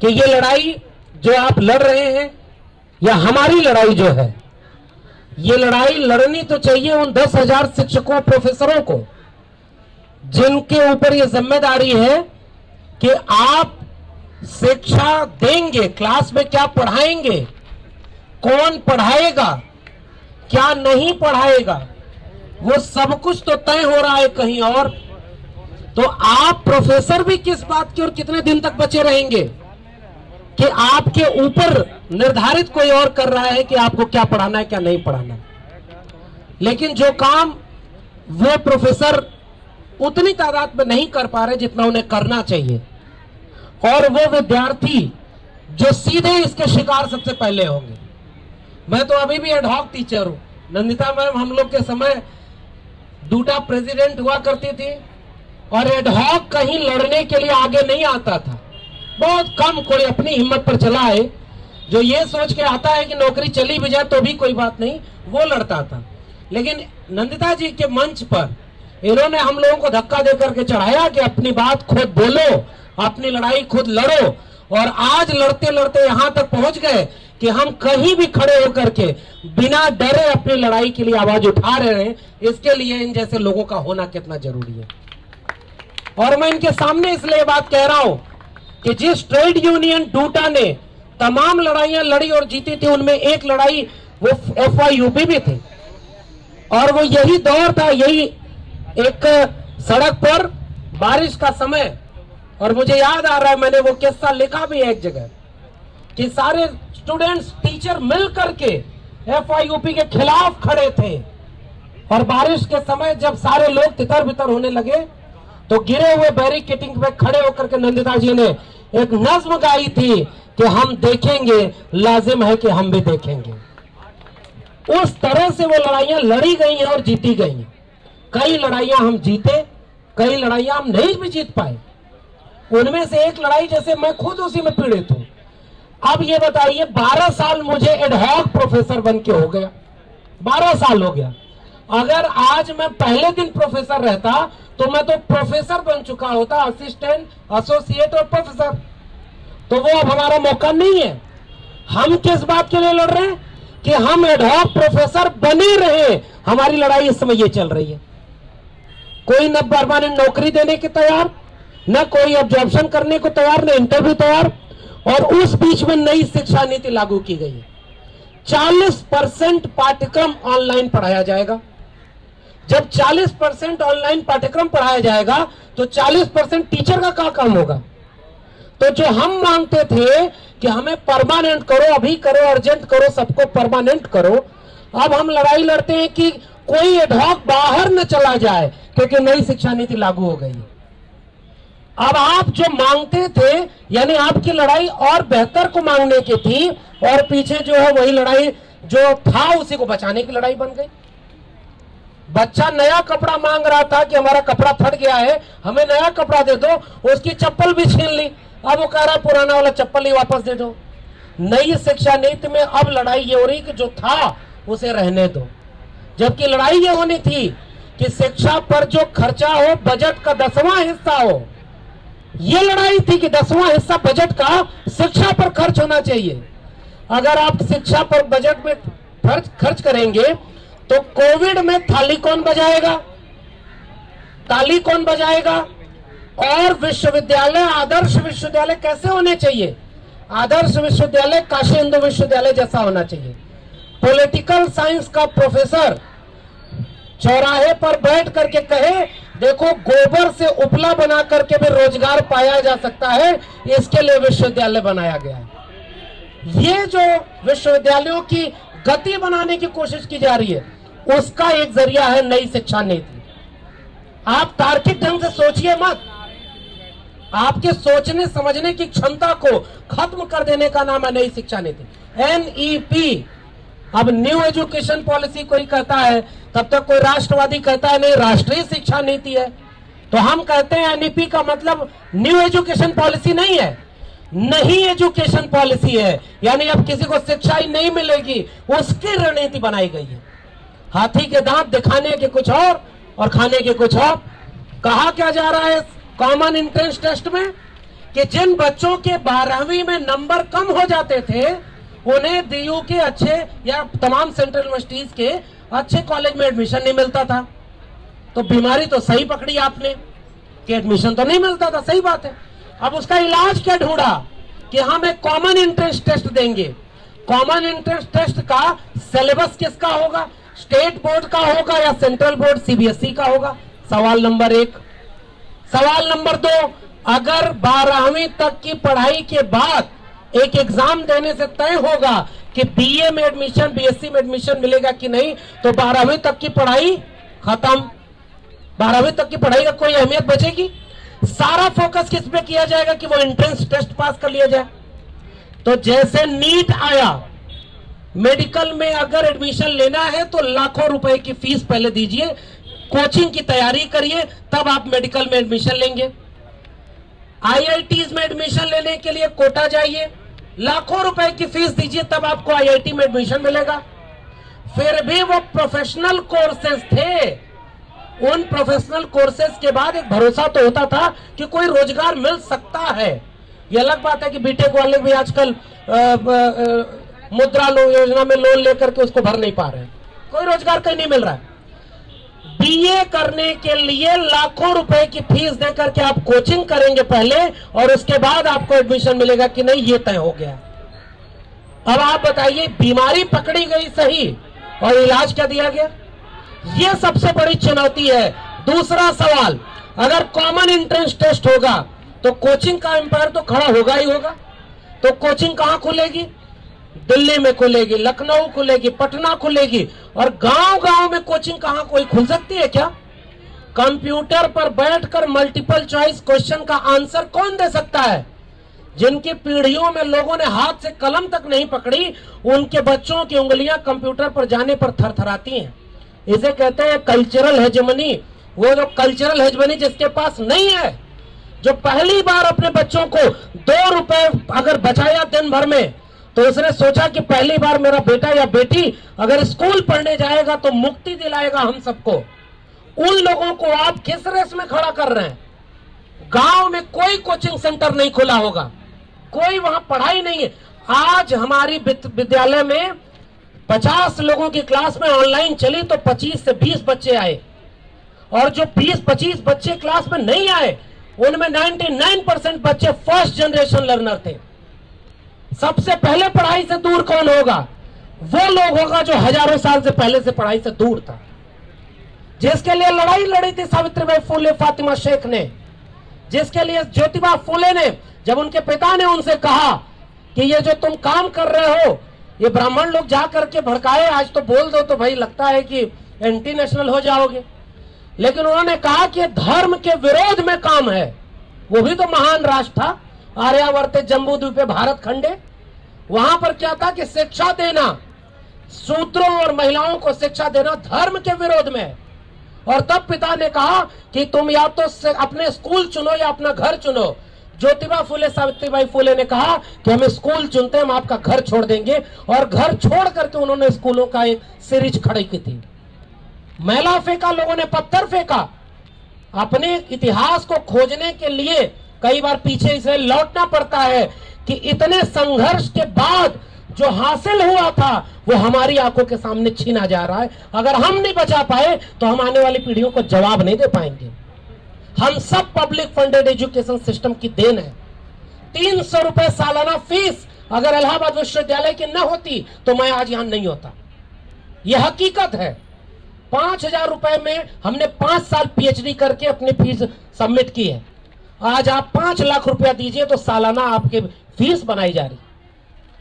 कि ये लड़ाई जो आप लड़ रहे हैं, या हमारी लड़ाई जो है, ये लड़ाई लड़नी तो चाहिए उन दस हज़ार शिक्षकों, प्रोफेसरों को, जिनके ऊपर ये ज़िम्मेदारी है कि आप शिक्षा देंगे, क्लास में क्या पढ़ाएँगे, कौन पढ़ाएगा, क्या नहीं पढ़ाएगा, वो सब कुछ तो तय हो रहा है कहीं और। तो आप प्रोफेसर भी किस बात के और कितने दिन तक बचे रहेंगे? कि आपके ऊपर निर्धारित कोई और कर रहा है कि आपको क्या पढ़ाना है, क्या नहीं पढ़ाना लेकिन जो काम वो प्रोफेसर उतनी तादाद में नहीं कर पा रहे जितना उन्हें करना चाहिए। और वो विद्यार्थी जो सीधे इसके शिकार सबसे पहले होंगे। मैं तो अभी भी एडहॉक टीचर हूँ। नंदिता मैम, हम लोग के समय डूटा प्रेसिडेंट हुआ करती थी और एडहॉक कहीं लड़ने के लिए आगे नहीं आता था। बहुत कम कोई अपनी हिम्मत पर चला है जो ये सोच के आता है कि नौकरी चली भी जाए तो भी कोई बात नहीं, वो लड़ता था। लेकिन नंदिता जी के मंच पर इन्होंने हम लोगों को धक्का देकर के चढ़ाया कि अपनी बात खुद बोलो, अपनी लड़ाई खुद लड़ो। और आज लड़ते लड़ते यहाँ तक पहुँच गए कि हम कहीं भी खड़े होकर के बिना डरे अपनी लड़ाई के लिए आवाज़ उठा रहे हैं। इसके लिए इन जैसे लोगों का होना कितना ज़रूरी है। और मैं इनके सामने इसलिए बात कह रहा हूँ कि जिस ट्रेड यूनियन डूटा ने तमाम लड़ाइयाँ लड़ी और जीती थी, उनमें एक लड़ाई वो एफ़ भी थी। और वो यही दौर था, यही एक सड़क पर बारिश का समय। और मुझे याद आ रहा है, मैंने वो किस्सा लिखा भी एक जगह, कि सारे स्टूडेंट्स, टीचर मिल करके एफ़ के खिलाफ खड़े थे। और बारिश के समय जब सारे लोग तितर बितर होने लगे तो गिरे हुए बैरिकेटिंग पे खड़े होकर के नंदिता जी ने एक नज्म गाई थी कि हम देखेंगे, लाजिम है कि हम भी देखेंगे। उस तरह से वो लड़ाइयाँ लड़ी गई हैं और जीती गई। हैं कई लड़ाइयाँ हम जीते, कई लड़ाइयाँ हम नहीं भी जीत पाए। उनमें से एक लड़ाई जैसे मैं खुद उसी में पीड़ित हूँ। अब ये बताइए 12 साल मुझे एडहॉक प्रोफेसर बन के हो गया। 12 साल हो गया। अगर आज मैं पहले दिन प्रोफेसर रहता तो मैं तो प्रोफेसर बन चुका होता असिस्टेंट एसोसिएट और प्रोफेसर तो वो अब हमारा मौका नहीं है। हम किस बात के लिए लड़ रहे हैं? कि हम एडहॉक प्रोफेसर बने रहे। हमारी लड़ाई इस समय ये चल रही है। कोई न परमानेंट नौकरी देने के तैयार, न कोई ऑब्जॉर्प्शन करने को तैयार, न इंटरव्यू तैयार, और उस बीच में नई शिक्षा नीति लागू की गई है। 40 परसेंट पाठ्यक्रम ऑनलाइन पढ़ाया जाएगा। जब 40 परसेंट ऑनलाइन पाठ्यक्रम पढ़ाया जाएगा तो 40 परसेंट टीचर का क्या काम होगा? तो जो हम मांगते थे कि हमें परमानेंट करो, अभी करो अर्जेंट करो, सबको परमानेंट करो, अब हम लड़ाई लड़ते हैं कि कोई एडहॉक बाहर न चला जाए, क्योंकि नई शिक्षा नीति लागू हो गई। अब आप जो मांगते थे, यानी आपकी लड़ाई और बेहतर को मांगने की थी, और पीछे जो है वही लड़ाई जो था, उसी को बचाने की लड़ाई बन गई। बच्चा नया कपड़ा मांग रहा था कि हमारा कपड़ा फट गया है, हमें नया कपड़ा दे दो, उसकी चप्पल भी छीन ली। अब वो कह रहा पुराना वाला चप्पल ही वापस दे दो। नई शिक्षा नीति में अब लड़ाई ये हो रही कि जो था, उसे रहने दो। जबकि लड़ाई ये होनी थी कि शिक्षा पर जो खर्चा हो, बजट का दसवां हिस्सा हो, ये लड़ाई थी कि दसवां हिस्सा बजट का शिक्षा पर खर्च होना चाहिए। अगर आप शिक्षा पर बजट में खर्च खर्च करेंगे तो कोविड में थाली कौन बजाएगा? ताली कौन बजाएगा? और विश्वविद्यालय, आदर्श विश्वविद्यालय कैसे होने चाहिए? आदर्श विश्वविद्यालय काशी हिंदू विश्वविद्यालय जैसा होना चाहिए। पॉलिटिकल साइंस का प्रोफेसर चौराहे पर बैठ करके कहे, देखो, गोबर से उपला बना करके भी रोज़गार पाया जा सकता है, इसके लिए विश्वविद्यालय बनाया गया है। ये जो विश्वविद्यालयों की गति बनाने की कोशिश की जा रही है, उसका एक ज़रिया है नई शिक्षा नीति। आप तार्किक ढंग से सोचिए मत। आपके सोचने, समझने की क्षमता को खत्म कर देने का नाम है नई शिक्षा नीति। एनईपी अब न्यू एजुकेशन पॉलिसी कोई कहता है, तब तक कोई राष्ट्रवादी कहता है, नहीं, राष्ट्रीय शिक्षा नीति है। तो हम कहते हैं एनईपी का मतलब न्यू एजुकेशन पॉलिसी नहीं है। नहीं एजुकेशन पॉलिसी है, यानी अब किसी को शिक्षा ही नहीं मिलेगी, उसकी रणनीति बनाई गई है। हाथी के दांत दिखाने के कुछ और और खाने के कुछ और। कहा क्या जा रहा है? कॉमन एंट्रेंस टेस्ट में, कि जिन बच्चों के बारहवीं में नंबर कम हो जाते थे, उन्हें डीयू के अच्छे या तमाम सेंट्रल यूनिवर्सिटीज के अच्छे कॉलेज में एडमिशन नहीं मिलता था। तो बीमारी तो सही पकड़ी आपने, कि एडमिशन तो नहीं मिलता था, सही बात है। अब उसका इलाज क्या ढूंढा, कि हम एक कॉमन एंट्रेंस टेस्ट देंगे। कॉमन एंट्रेंस टेस्ट का सिलेबस किसका होगा? स्टेट बोर्ड का होगा या सेंट्रल बोर्ड सीबीएसई का होगा? सवाल नंबर एक। सवाल नंबर दो, अगर बारहवीं तक की पढ़ाई के बाद एक एग्ज़ाम देने से तय होगा कि बीए में एडमिशन बीएससी में एडमिशन मिलेगा कि नहीं तो बारहवीं तक की पढ़ाई खत्म। बारहवीं तक की पढ़ाई का कोई अहमियत बचेगी? सारा फोकस किस पे किया जाएगा कि वो एंट्रेंस टेस्ट पास कर लिया जाए? तो जैसे नीट आया मेडिकल में अगर एडमिशन लेना है तो लाखों रुपए की फ़ीस पहले दीजिए कोचिंग की तैयारी करिए, तब आप मेडिकल में एडमिशन लेंगे। आईआईटीज में एडमिशन लेने के लिए कोटा जाइए। लाखों रुपए की फ़ीस दीजिए, तब आपको आईआईटी में एडमिशन मिलेगा। फिर भी वो प्रोफेशनल कोर्सेज थे। उन प्रोफेशनल कोर्सेज के बाद एक भरोसा तो होता था कि कोई रोज़गार मिल सकता है। ये अलग बात है कि बीटेक वाले भी आजकल मुद्रा लो, योजना में लोन लेकर के उसको भर नहीं पा रहे कोई रोज़गार कहीं नहीं मिल रहा है। बीए करने के लिए लाखों रुपए की फ़ीस देकर के आप कोचिंग करेंगे पहले और उसके बाद आपको एडमिशन मिलेगा कि नहीं, ये तय हो गया। अब आप बताइए, बीमारी पकड़ी गई सही और इलाज क्या दिया गया? ये सबसे बड़ी चुनौती है। दूसरा सवाल, अगर कॉमन एंट्रेंस टेस्ट होगा तो कोचिंग का एम्पायर तो खड़ा होगा ही होगा। तो कोचिंग कहाँ खुलेगी? दिल्ली में खुलेगी, लखनऊ खुलेगी, पटना खुलेगी, और गाँव गाँव में कोचिंग कहाँ कोई खुल सकती है क्या? कंप्यूटर पर बैठकर मल्टीपल चॉइस क्वेश्चन का आंसर कौन दे सकता है? जिनकी पीढ़ियों में लोगों ने हाथ से कलम तक नहीं पकड़ी, उनके बच्चों की उंगलियाँ कंप्यूटर पर जाने पर थरथराती हैं। इसे कहते हैं कल्चरल हेजमनी वो जो कल्चरल हेजमनी जिसके पास नहीं है, जो पहली बार अपने बच्चों को दो रुपए अगर बचाया दिन भर में तो उसने सोचा कि पहली बार मेरा बेटा या बेटी अगर स्कूल पढ़ने जाएगा तो मुक्ति दिलाएगा हम सबको। उन लोगों को आप किस रेस में खड़ा कर रहे हैं? गाँव में कोई कोचिंग सेंटर नहीं खुला होगा। कोई वहाँ पढ़ाई नहीं है। आज हमारी विद्यालय में पचास लोगों की क्लास में ऑनलाइन चली तो पच्चीस से बीस बच्चे आए। और जो बीस, पच्चीस बच्चे क्लास में नहीं आए, उनमें 99 परसेंट बच्चे फ़र्स्ट जनरेशन लर्नर थे। सबसे पहले पढ़ाई से दूर कौन होगा? वो लोग होगा जो हज़ारों साल से पहले से पढ़ाई से दूर था। जिसके लिए लड़ाई लड़ी थी सावित्रीबाई फूले, फातिमा शेख ने। जिसके लिए ज्योतिबा फूले ने, जब उनके पिता ने उनसे कहा कि ये जो तुम काम कर रहे हो, ये ब्राह्मण लोग जा करके भड़काए, आज तो बोल दो तो भाई लगता है कि एंटी नेशनल हो जाओगे। लेकिन उन्होंने कहा कि धर्म के विरोध में काम है। वो भी तो महान राष्ट्र था। आर्यावर्ते जम्बू द्वीपे भारत खंडे। वहाँ पर क्या था कि शिक्षा देना, सूत्रों और महिलाओं को शिक्षा देना धर्म के विरोध में और तब पिता ने कहा कि तुम या तो अपने स्कूल चुनो या अपना घर चुनो। ज्योतिबा फूले, सावित्रीबाई फूले ने कहा कि हम स्कूल चुनते हैं हम आपका घर छोड़ देंगे। और घर छोड़ करके उन्होंने स्कूलों का एक सीरीज़ खड़ी की थी। मैला फेंका, लोगों ने पत्थर फेंका। अपने इतिहास को खोजने के लिए कई बार पीछे इसे लौटना पड़ता है कि इतने संघर्ष के बाद जो हासिल हुआ था, वो हमारी आँखों के सामने छीना जा रहा है। अगर हम नहीं बचा पाए तो हम आने वाली पीढ़ियों को जवाब नहीं दे पाएँगे। हम सब पब्लिक फंडेड एजुकेशन सिस्टम की देन है। तीन सौ रुपए सालाना फ़ीस अगर इलाहाबाद विश्वविद्यालय की न होती तो मैं आज यहाँ नहीं होता। यह हकीकत है। पाँच हज़ार रुपए में हमने पाँच साल पीएचडी करके अपनी फ़ीस सबमिट की है। आज आप पाँच लाख रुपया दीजिए तो सालाना आपके फ़ीस बनाई जा रही।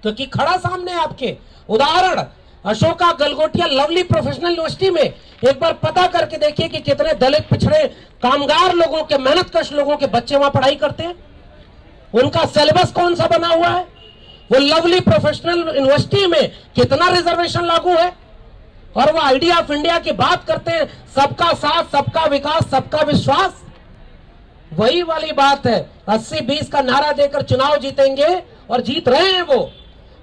क्योंकि खड़ा सामने आपके। उदाहरण, Ashoka Galgotia lovely professional university में एक बार पता करके देखिए कि कितने दलित पिछड़े कामगार लोगों के मेहनत कश लोगों के बच्चे वहाँ पढ़ाई करते हैं। उनका सिलेबस कौन सा बना हुआ है? वो लवली प्रोफेशनल यूनिवर्सिटी में कितना रिजर्वेशन लागू है? और वो आइडिया ऑफ़ इंडिया की बात करते हैं, सबका साथ, सबका विकास, सबका विश्वास। वही वाली बात है। 80 20 का नारा देकर चुनाव जीतेंगे और जीत रहे हैं वो।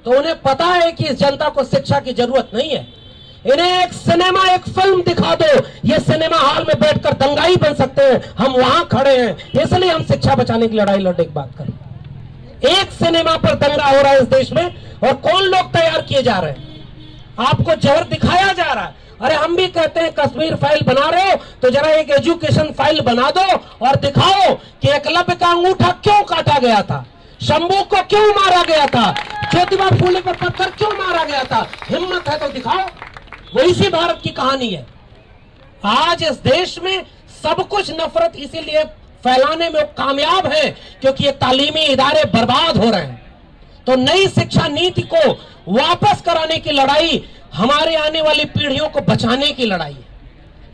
तो उन्हें पता है कि इस जनता को शिक्षा की ज़रूरत नहीं है। इन्हें एक सिनेमा, एक फ़िल्म दिखा दो। ये सिनेमा हॉल में बैठकर दंगाई बन सकते हैं। हम वहाँ खड़े हैं। इसलिए हम शिक्षा बचाने की लड़ाई लड़ने की बात करें। एक सिनेमा पर दंगा हो रहा है इस देश में और कौन लोग तैयार किए जा रहे हैं? आपको जहर दिखाया जा रहा है। अरे हम भी कहते हैं, कश्मीर फ़ाइल बना रहे हो तो जरा एक एजुकेशन फ़ाइल बना दो और दिखाओ कि एकलव्य का अंगूठा क्यों काटा गया था? शंभू को क्यों मारा गया था? ज्योतिबा फूले पर पत्थर क्यों मारा गया था? हिम्मत है तो दिखाओ। वो इसी भारत की कहानी है। आज इस देश में सब कुछ नफरत इसीलिए फैलाने में कामयाब है क्योंकि ये तालीमी इदारे बर्बाद हो रहे हैं। तो नई शिक्षा नीति को वापस कराने की लड़ाई हमारे आने वाली पीढ़ियों को बचाने की लड़ाई है।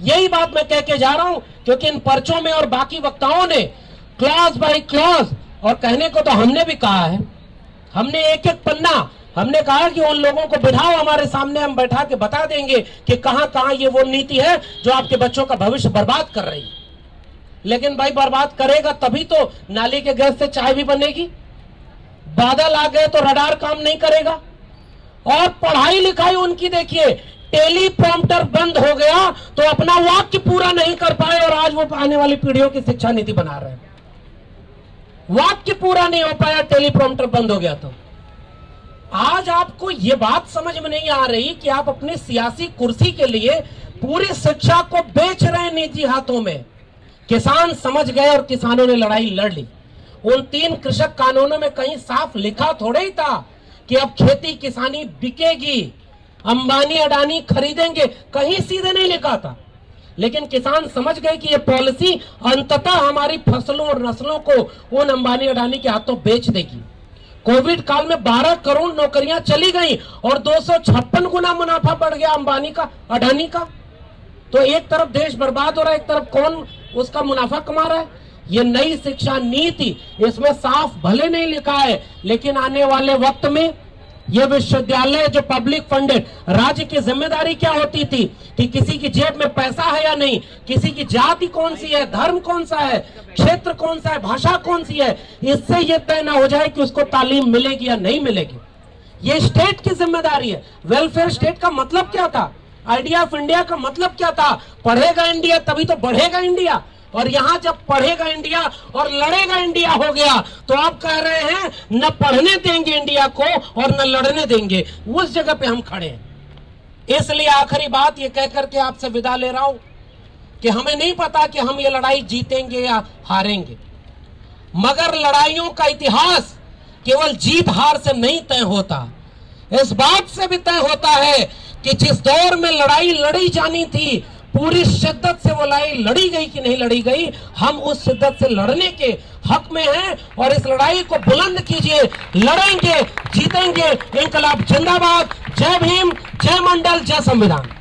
यही बात मैं कह के जा रहा हूँ, क्योंकि इन पर्चों में और बाकी वक्ताओं ने क्लॉज बाई क्लॉज और कहने को तो हमने भी कहा है। हमने एक एक पन्ना, हमने कहा कि उन लोगों को बिठाओ, हमारे सामने हम बैठा के बता देंगे कि कहाँ कहाँ ये वो नीति है जो आपके बच्चों का भविष्य बर्बाद कर रही है। लेकिन भाई, बर्बाद करेगा तभी तो नाली के गैस से चाय भी बनेगी। बादल आ गए तो रडार काम नहीं करेगा। और पढ़ाई लिखाई उनकी देखिए, टेलीप्रॉम्प्टर बंद हो गया तो अपना वाक्य पूरा नहीं कर पाए और आज वो आने वाली पीढ़ियों की शिक्षा नीति बना रहे हैं। वाक्य पूरा नहीं हो पाया, टेलीप्रॉम्प्टर बंद हो गया तो। आज आपको ये बात समझ में नहीं आ रही कि आप अपनी सियासी कुर्सी के लिए पूरी शिक्षा को बेच रहे हैं निजी हाथों में। किसान समझ गए और किसानों ने लड़ाई लड़ ली। उन तीन कृषक कानूनों में कहीं साफ़ लिखा थोड़े ही था कि अब खेती किसानी बिकेगी, अंबानी, अडानी खरीदेंगे, कहीं सीधे नहीं लिखा था लेकिन किसान समझ गए कि ये पॉलिसी अंततः हमारी फ़सलों और नस्लों को उन अंबानी, अडानी के हाथों बेच देगी। कोविड काल में 12 करोड़ नौकरियाँ चली गई और दो सौ छप्पन गुना मुनाफा बढ़ गया अंबानी का, अडानी का। तो एक तरफ़ देश बर्बाद हो रहा है, एक तरफ़ कौन उसका मुनाफा कमा रहा है? ये नई शिक्षा नीति, इसमें साफ़ भले नहीं लिखा है, लेकिन आने वाले वक्त में ये विश्वविद्यालय जो पब्लिक फंडेड राज्य की ज़िम्मेदारी क्या होती थी? कि किसी की जेब में पैसा है या नहीं? किसी की जाति कौन सी है? धर्म कौन सा है? क्षेत्र कौन सा है? भाषा कौन सी है? इससे ये तय ना हो जाए कि उसको तालीम मिलेगी या नहीं मिलेगी। ये स्टेट की ज़िम्मेदारी है। वेलफेयर स्टेट का मतलब क्या था? आइडिया ऑफ़ इंडिया का मतलब क्या था? पढ़ेगा इंडिया तभी तो बढ़ेगा इंडिया और यहाँ जब पढ़ेगा इंडिया और लड़ेगा इंडिया हो गया तो आप कह रहे हैं, न पढ़ने देंगे इंडिया को और न लड़ने देंगे। उस जगह पे हम खड़े हैं। इसलिए आखिरी बात ये कह करके आपसे विदा ले रहा हूँ कि हमें नहीं पता कि हम ये लड़ाई जीतेंगे या हारेंगे। मगर लड़ाइयों का इतिहास केवल जीत हार से नहीं तय होता। इस बात से भी तय होता है कि जिस दौर में लड़ाई लड़ी जानी थी पूरी शिद्दत से वो लड़ाई लड़ी गई कि नहीं लड़ी गई? हम उस शिद्दत से लड़ने के हक में हैं और इस लड़ाई को बुलंद कीजिए। लड़ेंगे, जीतेंगे। इनकलाब जिंदाबाद। जय भीम, जय मंडल, जय संविधान।